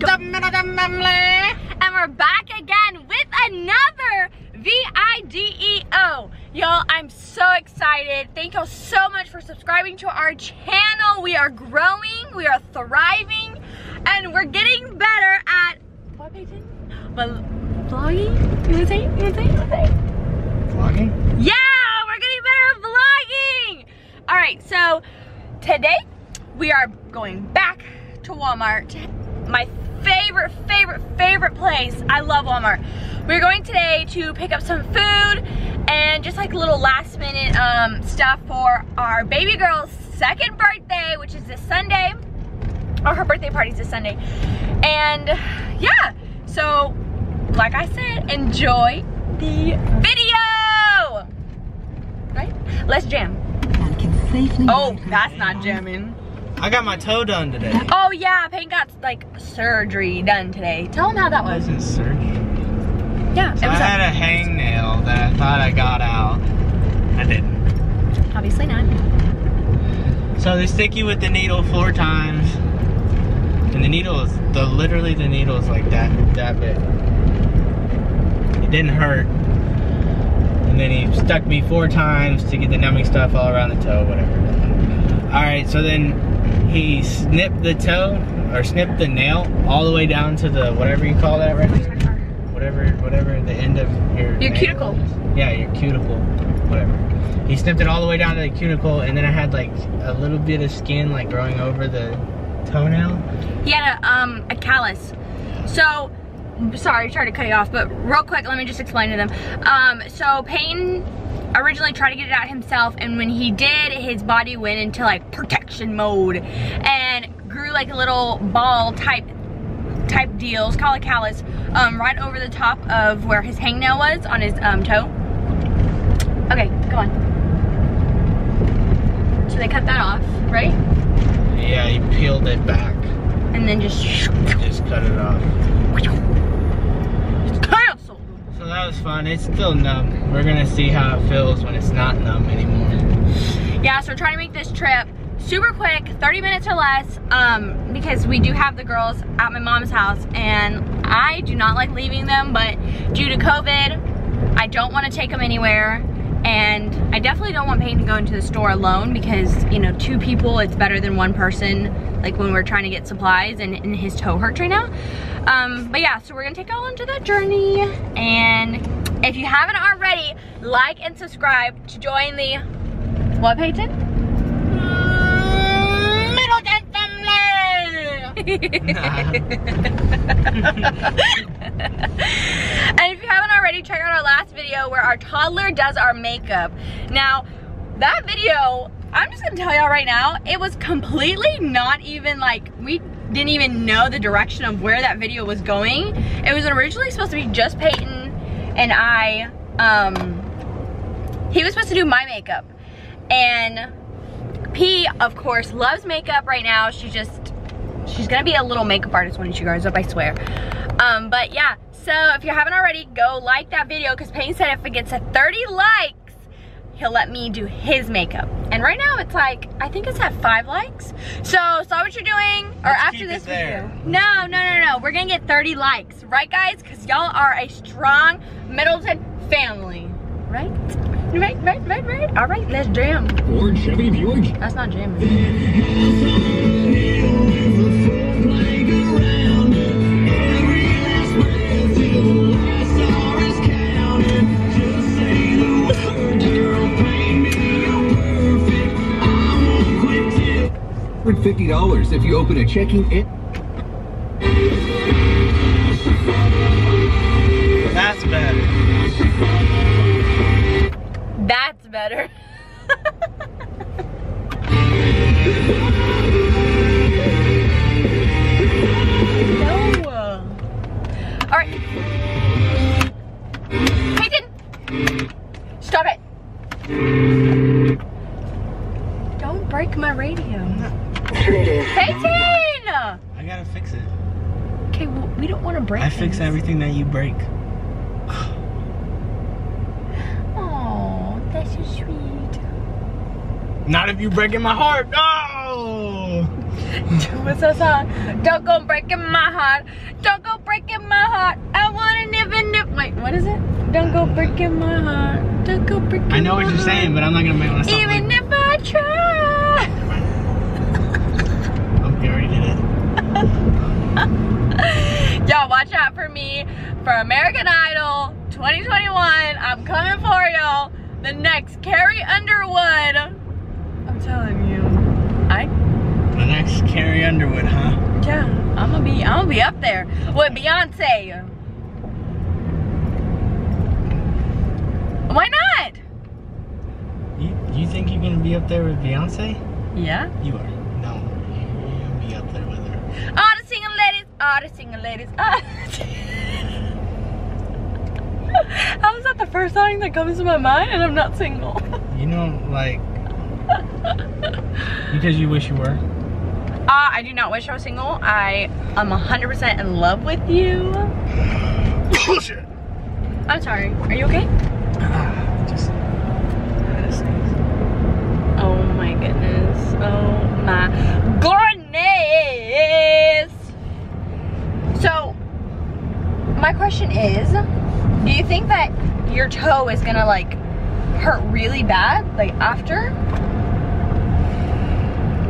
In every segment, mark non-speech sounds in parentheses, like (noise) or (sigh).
one. What up, family? And we're back again with another V-I-D-E-O. Y'all, I'm so excited. Thank y'all so much for subscribing to our channel. We are growing, we are thriving, and we're getting better at, what, Peyton? But vlogging? You wanna say? You wanna say? You wanna say? Vlogging? Yeah, we're getting better at vlogging. All right, so today we are going back to Walmart. My favorite, favorite, favorite place. I love Walmart. We're going today to pick up some food and just like a little last minute um, stuff for our baby girl's second birthday, which is this Sunday. Or her birthday party's this Sunday. And yeah, so like I said, enjoy the video. Right? Let's jam. and can safely Oh, that's not jamming. I got my toe done today. Oh yeah, Payne got like surgery done today. Tell him how that was. Wasn't surgery. Yeah, it So I had a hangnail that I thought I got out. I didn't. obviously not. So they stick you with the needle four times. And the needle is the literally the needle is like that that big. It didn't hurt. And then he stuck me four times to get the numbing stuff all around the toe, whatever. Alright, so then he snipped the toe or snipped the nail all the way down to the whatever you call that right there. Whatever whatever the end of your Your cuticle. is. Yeah, your cuticle. Whatever. He snipped it all the way down to the cuticle and then I had like a little bit of skin like growing over the toenail. He had a um a callus. So sorry, tried to cut you off, but real quick, let me just explain to them. Um, so Payne originally tried to get it out himself, and when he did, his body went into like protection mode and grew like a little ball type type deals, call it callus, um, right over the top of where his hangnail was on his um, toe. Okay, come on. So they cut that off, right? Yeah, he peeled it back. And then just Just cut it off. That was fun. It's still numb. We're gonna see how it feels when it's not numb anymore. Yeah, so we're trying to make this trip super quick, 30 minutes or less, um, because we do have the girls at my mom's house, and I do not like leaving them, but due to COVID, I don't want to take them anywhere, and I definitely don't want Peyton to go into the store alone, because, you know, two people, it's better than one person, like when we're trying to get supplies, and, and his toe hurts right now. Um, but yeah, so we're gonna take y'all onto that journey, and if you haven't already, like and subscribe to join the what, Peyton? Middleton family! (laughs) and if you haven't already, check out our last video where our toddler does our makeup. Now, that video, I'm just gonna tell y'all right now, it was completely not even like, we didn't even know the direction of where that video was going. It was originally supposed to be just Peyton and I, um, he was supposed to do my makeup. And P, of course, loves makeup right now. She just, she's gonna be a little makeup artist when she grows up, I swear. Um, but yeah, so if you haven't already, go like that video because Payne said if it gets a 30 likes, he'll let me do his makeup. And right now it's like, I think it's at five likes. So stop what you're doing, or Let's after this video. No, no, no, no, we're gonna get 30 likes, right guys? Because y'all are a strong Middleton family, right? Right, right, right, right. All right, let's jam. Ford, Chevy, Buick. That's not jamming. (laughs) Fifty dollars if you open a checking it. That's better. That's better. (laughs) no. All right. Peyton, stop it. Don't break my radio. Peyton! I gotta fix it. Okay, well, we don't want to break I fix everything that you break. Oh, that's so sweet. Not if you breaking my heart. No. What's that song? Don't go breaking my heart. Don't go breaking my heart. I wanna live in the. Wait, what is it? Don't go breaking my heart. Don't go breaking my heart. I know what you're saying, but I'm not gonna make one. Even I try. Oh, you already did it. Y'all watch out for me for American Idol 2021. I'm coming for y'all. The next Carrie Underwood. I'm telling you. I The next Carrie Underwood, huh? yeah, I'm gonna be I'm gonna be up there with Beyonce. Why not? You, you think you're gonna be up there with Beyonce? Yeah. You are. No, you- you're gonna be up there with her. The single ladies, all single ladies. (laughs) How is that the first song that comes to my mind and I'm not single? (laughs) You know, like because you wish you were. Uh, I do not wish I was single. I am 100% in love with you. Bullshit. I'm sorry. Are you okay? (sighs) Just. Oh my goodness. Oh my goodness. So, my question is, do you think that your toe is gonna like hurt really bad, like after?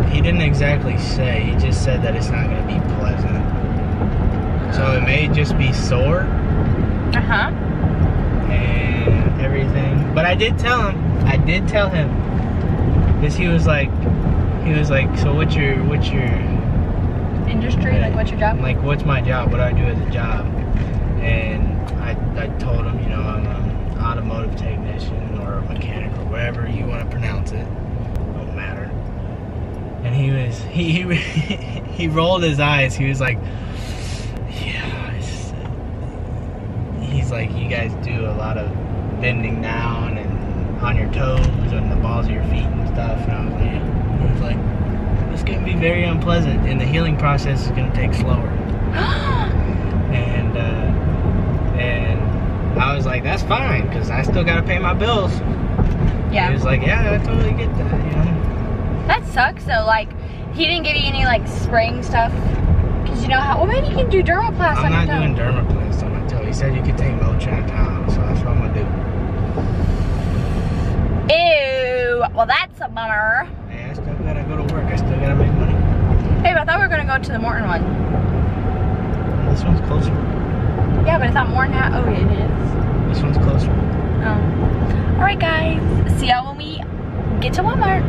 He didn't exactly say. He just said that it's not gonna be pleasant. So it may just be sore Uh huh. and everything. But I did tell him. I did tell him because he was like, he was like, so what's your what's your Industry, like what's your job? like what's my job? What do I do as a job? And I, I told him, you know, I'm an automotive technician or a mechanic or whatever you want to pronounce it. Don't matter. And he was he he, (laughs) he rolled his eyes. He was like, yeah. He's like, you guys do a lot of bending down and on your toes and the balls of your feet and stuff. And I was like, it's gonna be very unpleasant, and the healing process is gonna take slower. That's fine, cause I still gotta pay my bills. He yeah. was like, yeah, I totally get that, you know. That sucks though. Like, he didn't give you any like spraying stuff. Cause you know how, well maybe you can do Dermoplast I'm on not doing Dermoplast on my toe. He said you could take Motrin Tylenol, so that's what I'm gonna do. Ew. Well, that's a bummer. Hey, I still gotta go to work. I still gotta make money. Hey, but I thought we were gonna go to the Morton one. This one's closer. Yeah, but I thought Morton had. Oh, it is. This one's closer. Um, oh. All right, guys. See y'all when we get to Walmart.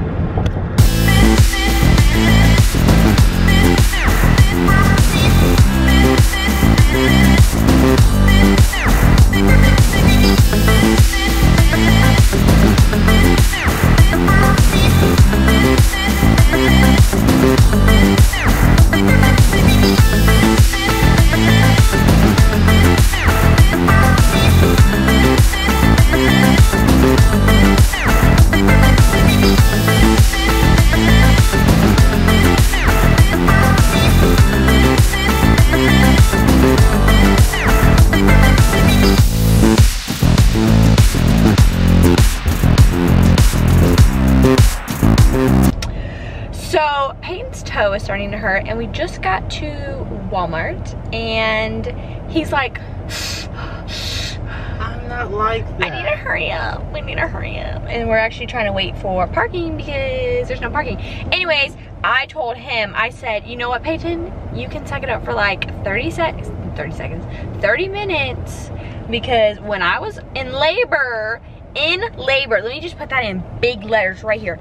And he's like, I'm not like that. I need to hurry up. We need to hurry up. And we're actually trying to wait for parking because there's no parking. Anyways, I told him, I said, you know what, Peyton? You can suck it up for like 30 seconds, 30 seconds, 30 minutes. Because when I was in labor, in labor, let me just put that in big letters right here.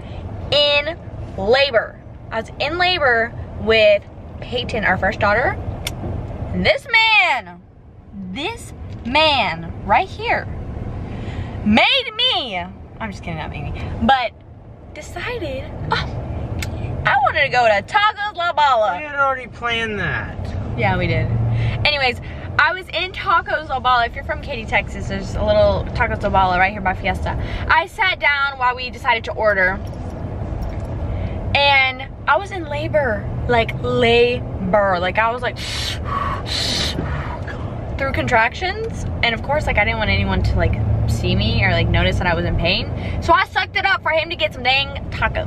In labor. I was in labor with Paighton, our first daughter. This man, this man right here made me, I'm just kidding, not made me, but decided, oh, I wanted to go to Tacos La I We had already planned that. Yeah, we did. Anyways, I was in Tacos La Bala. If you're from Katy, Texas, there's a little Tacos La Bala right here by Fiesta. I sat down while we decided to order. And I was in labor, like labor. Like I was like through contractions. And of course, like I didn't want anyone to like see me or like notice that I was in pain. So I sucked it up for him to get some dang tacos.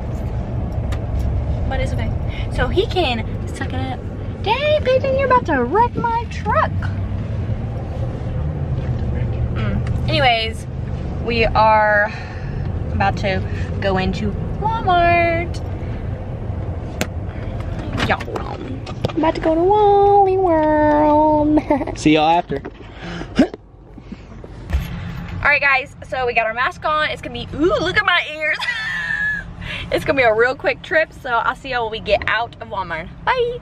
But it's okay. so he can suck it up. Dang, Peyton, you're about to wreck my truck. Mm. Anyways, we are about to go into Walmart. Y'all, I'm about to go to Wally World. (laughs) See y'all after. All right, guys, so we got our mask on. It's gonna be, ooh, look at my ears. (laughs) it's gonna be a real quick trip, so I'll see y'all when we get out of Walmart. Bye.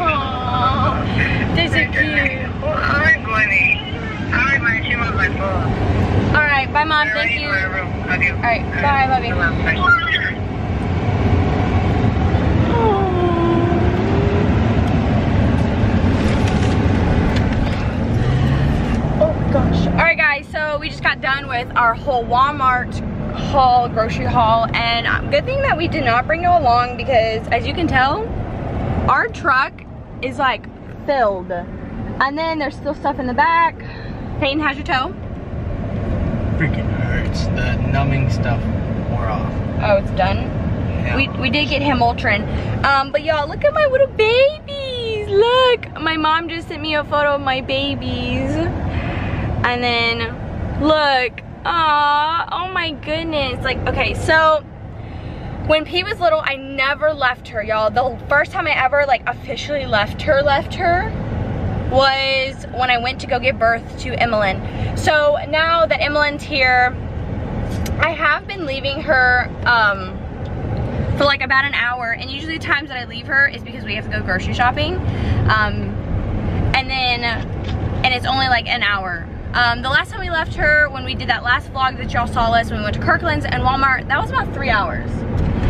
Oh, (laughs) this is cute. All right, bye, mom. Thank you. All right, bye, love you. Oh my gosh. All right, guys, so we just got done with our whole Walmart haul, grocery haul, and uh, good thing that we did not bring you along because as you can tell, our truck is like filled. And then there's still stuff in the back. Peyton has your toe. Freaking hurts. The numbing stuff wore off. Oh, it's done. Yeah. We, we did get him Ultron. Um, but y'all, look at my little babies. Look, my mom just sent me a photo of my babies. And then, look. Aw, oh my goodness. Like, okay, so when P was little, I never left her, y'all. The first time I ever, like, officially left her, left her, was when I went to go give birth to Emmeline. So now that Emmeline's here, I have been leaving her, um, for like about an hour and usually the times that I leave her is because we have to go grocery shopping um, and then and it's only like an hour um, the last time we left her when we did that last vlog that y'all saw us when we went to Kirkland's and Walmart that was about three hours.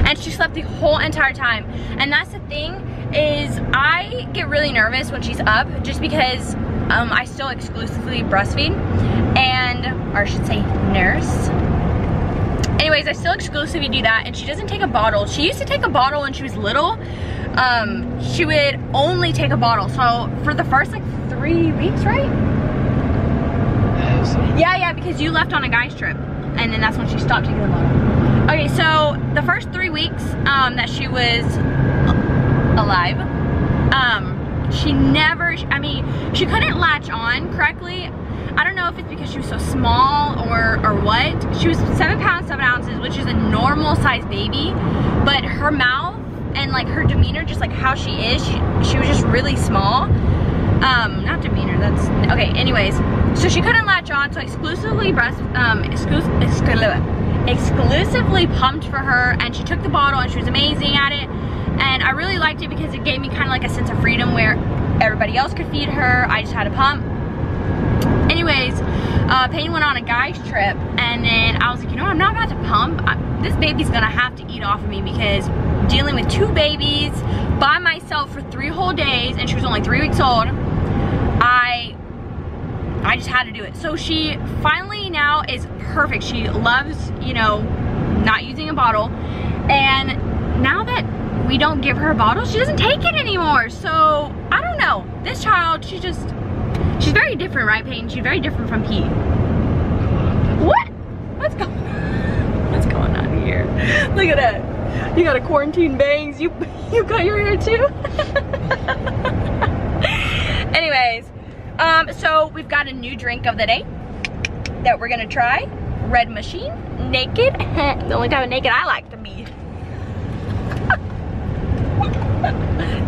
And she slept the whole entire time. And that's the thing is I get really nervous when she's up just because um, I still exclusively breastfeed. And or I should say nurse. Anyways i still exclusively do that and she doesn't take a bottle. She used to take a bottle when she was little. Um she would only take a bottle. So for the first like three weeks right. Yeah yeah because you left on a guy's trip and then that's when she stopped taking the bottle okay so the first three weeks um that she was alive um she never i mean she couldn't latch on correctly I don't know if it's because she was so small or, or what. She was seven pounds, seven ounces, which is a normal size baby. But her mouth and like her demeanor, just like how she is, she, she was just really small. Um, not demeanor, that's, okay, anyways. So she couldn't latch on, so exclusively breast, um, exclus exclu exclusively pumped for her and she took the bottle and she was amazing at it. And I really liked it because it gave me kind of like a sense of freedom where everybody else could feed her. I just had to pump anyways, uh, went on a guy's trip, and then I was like, you know, I'm not about to pump. I, this baby's gonna have to eat off of me because dealing with two babies by myself for three whole days, and she was only three weeks old, I just had to do it. So she finally now is perfect. She loves, you know, not using a bottle, and now that we don't give her a bottle, she doesn't take it anymore. So I don't know. This child, she just She's very different, right, Peyton? She's very different from Pete. What? What's going What's going on here? (laughs) Look at that. You got a quarantine bangs. You (laughs) you got your hair too? (laughs) Um, so we've got a new drink of the day that we're gonna try. Red Machine, naked. (laughs) the only type of naked I like to be. (laughs)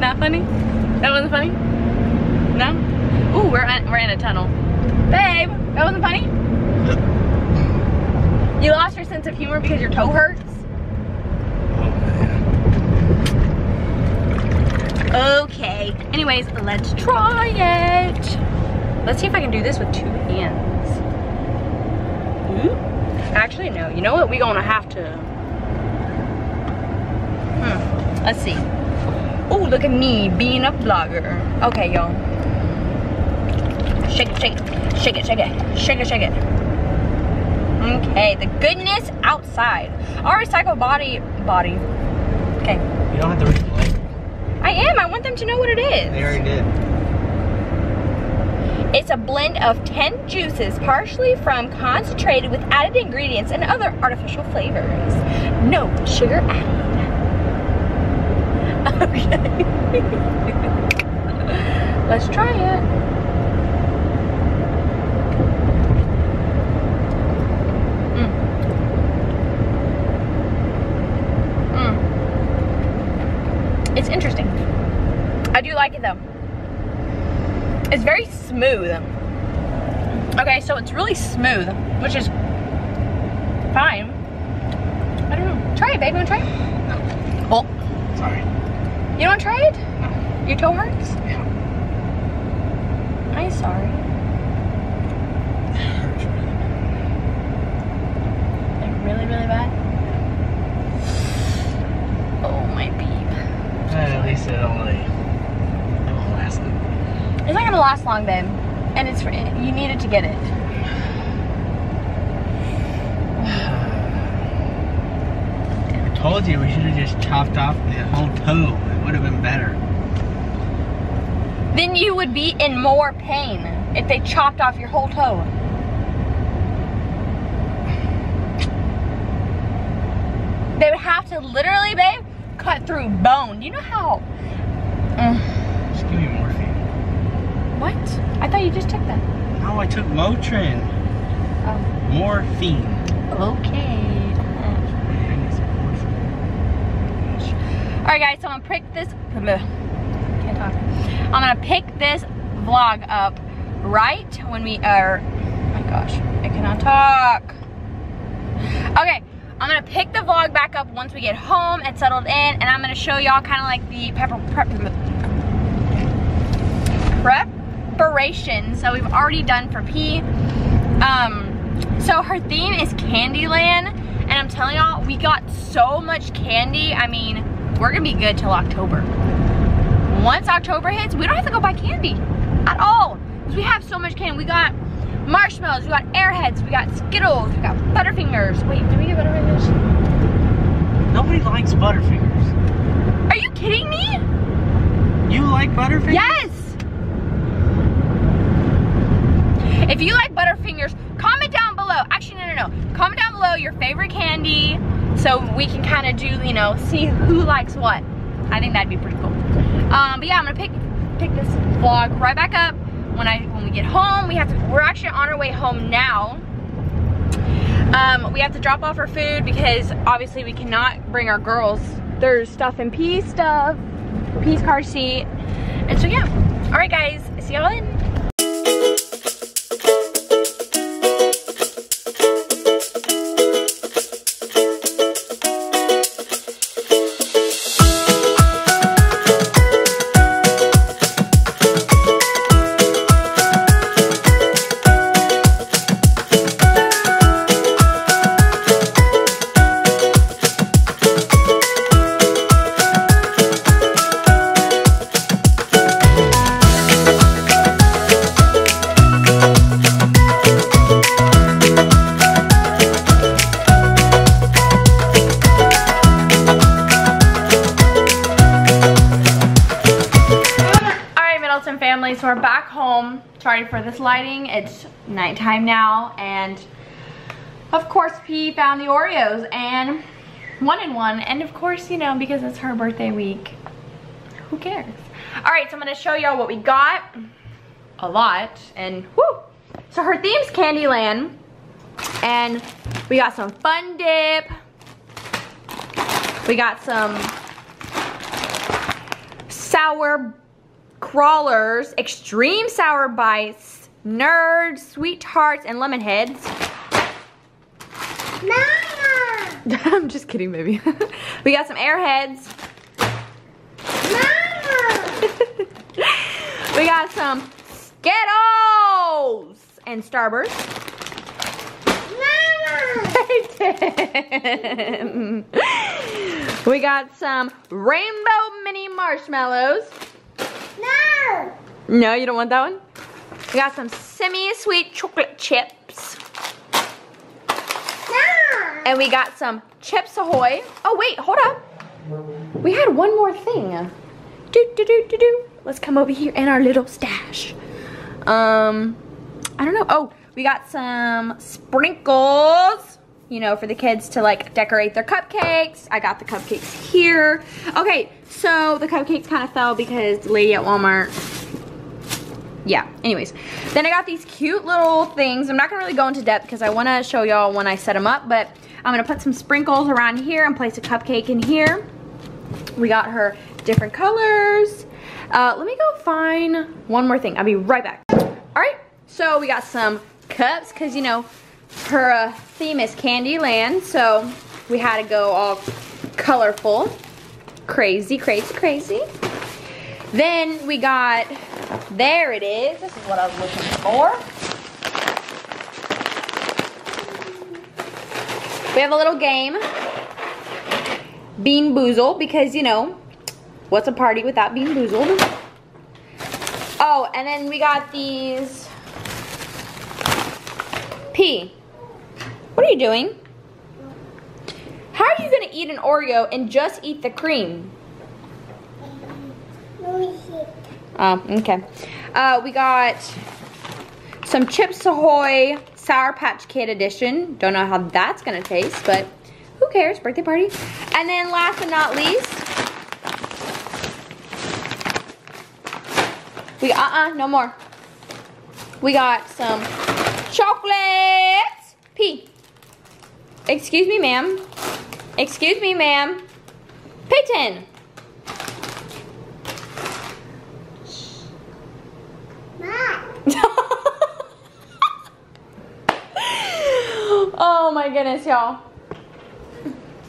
Not funny? That wasn't funny? No? Ooh, we're we're in a tunnel. Babe, that wasn't funny? You lost your sense of humor because your toe hurts? Okay. Anyways, let's try it. Let's see if I can do this with two hands. Ooh. Actually, no. You know what? We're gonna have to. Hmm. Let's see. Oh, look at me being a vlogger. Okay, y'all. Shake it, shake it, shake it, shake it, shake it, shake it. Okay, the goodness outside. Our recycled body, body. Okay, You don't have to read. I am. I want them to know what it is. They already did. It's a blend of 10 juices, partially from concentrated with added ingredients and other artificial flavors. No sugar added. Okay. (laughs) Let's try it. Mm. Mm. It's interesting. I do like it though. It's very smooth. Okay, so it's really smooth, which is fine. I don't know. Try it, babe. You wanna try it? No. Oh, Sorry. you don't wanna try it? Your toe hurts? Yeah. I'm sorry. Like really, really bad? Oh, my beep. At least it only it won't last long. It's not gonna last long, babe. And it's, you needed to get it. (sighs) I told you we should have just chopped off the whole toe. It would have been better. Then you would be in more pain if they chopped off your whole toe. They would have to literally, babe, cut through bone. You know how? Mm. Just give me morphine. What? I thought you just took that. No, I took Motrin. Oh. Morphine. Okay. I need some morphine. All right, guys. So I'm gonna pick this. Can't talk. I'm gonna pick this vlog up right when we are. Oh my gosh, I cannot talk. Okay, I'm gonna pick the vlog back up once we get home and settled in, and I'm gonna show y'all kind of like the pepper prep, prep preparation. So we've already done for P. Um, so her theme is Candyland, and I'm telling y'all, we got so much candy. I mean, we're gonna be good till October. Once October hits, we don't have to go buy candy at all. 'Cause we have so much candy. We got marshmallows, we got airheads, we got Skittles, we got Butterfingers. Wait, do we get Butterfingers? Nobody likes Butterfingers. Are you kidding me? You like Butterfingers? Yes! If you like Butterfingers, comment down below. Actually, no, no, no. Comment down below your favorite candy so we can kind of do, you know, see who likes what. I think that'd be pretty cool. Um, but yeah, I'm gonna pick pick this vlog right back up when I when we get home. We have to. We're actually on our way home now. Um, we have to drop off our food because obviously we cannot bring our girls their stuff and P stuff, P's car seat, and so yeah. All right, guys. See y'all in. The Oreos and one in one. And of course, you know, because it's her birthday week, who cares? All right, so I'm gonna show y'all what we got. A lot, and whoo! So her theme's Candyland, and we got some Fun Dip. We got some sour crawlers, extreme sour bites, nerds, sweet tarts, and lemon heads. Mama! (laughs) I'm just kidding, baby. (laughs) we got some airheads. Mama! (laughs) we got some Skittles and Starburst. Mama! we got some rainbow mini marshmallows. No! No, you don't want that one? We got some semi-sweet chocolate chips. And we got some Chips Ahoy. Oh, wait, hold up. We had one more thing. Do, do, do, do, do. Let's come over here in our little stash. Um, I don't know. Oh, we got some sprinkles you know, for the kids to like decorate their cupcakes. I got the cupcakes here. Okay, so the cupcakes kind of fell because the lady at Walmart yeah, anyways. Then I got these cute little things. I'm not gonna really go into depth because I wanna show y'all when I set them up, but I'm gonna put some sprinkles around here and place a cupcake in here. We got her different colors. Uh, let me go find one more thing. I'll be right back. All right, so we got some cups because, you know, her uh, theme is Candyland, so we had to go all colorful. Crazy, crazy, crazy. Then we got, there it is. This is what I was looking for. We have a little game. Bean Boozle, because, you know, what's a party without Bean Boozled? Oh, and then we got these. P, what are you doing? How are you gonna eat an Oreo and just eat the cream? Oh, okay. Uh, we got some Chips Ahoy Sour Patch Kid edition. Don't know how that's gonna taste, but who cares? Birthday party. And then last but not least, we uh-uh, no more. We got some chocolate P. Excuse me, ma'am. Excuse me, ma'am. Peyton. (laughs) oh my goodness, y'all.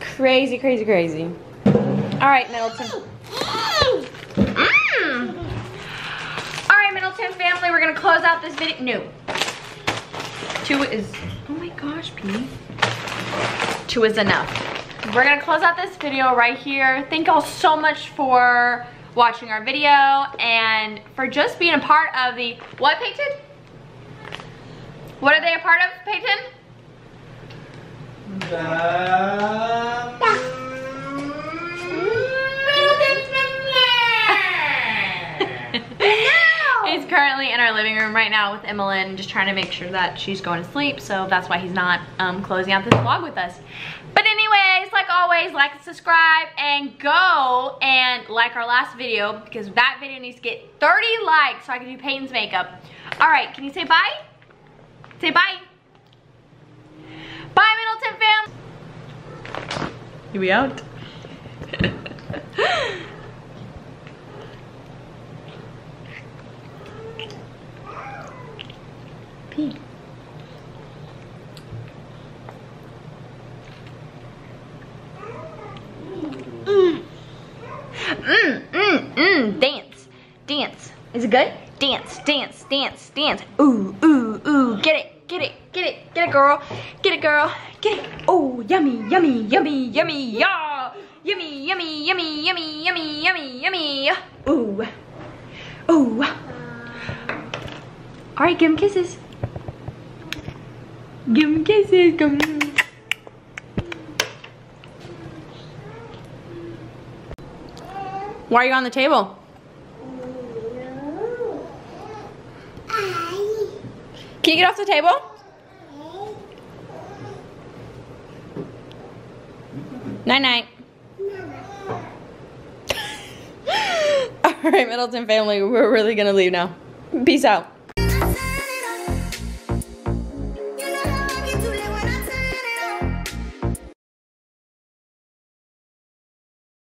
Crazy, crazy, crazy. All right, Middleton. Mm. All right, Middleton family, we're gonna close out this video. No. Two is, oh my gosh, P. Two is enough. We're gonna close out this video right here. Thank y'all so much for watching our video and for just being a part of the, what Peyton? What are they a part of, Peyton? He's currently in our living room right now with Emmeline, just trying to make sure that she's going to sleep. So that's why he's not um, closing out this vlog with us. But anyways, like always, like and subscribe and go and like our last video because that video needs to get 30 likes so I can do Peyton's makeup. All right, can you say bye? Say bye. Bye, Middleton fam. You be out? (laughs) Pee. Mm. Mm, mm, mm, dance, dance. Is it good? Dance, dance, dance, dance. Ooh, ooh, ooh, get it, get it, get it, get it, girl. Get it, girl, get it. Oh, yummy, yummy, yummy, yummy, yeah. Yummy, yummy, yummy, yummy, yummy, yummy, yummy. Ooh, ooh. All right, give him kisses. Give him kisses, come. Why are you on the table? Can you get off the table? Night night. (laughs) All right, Middleton family, we're really gonna leave now. Peace out.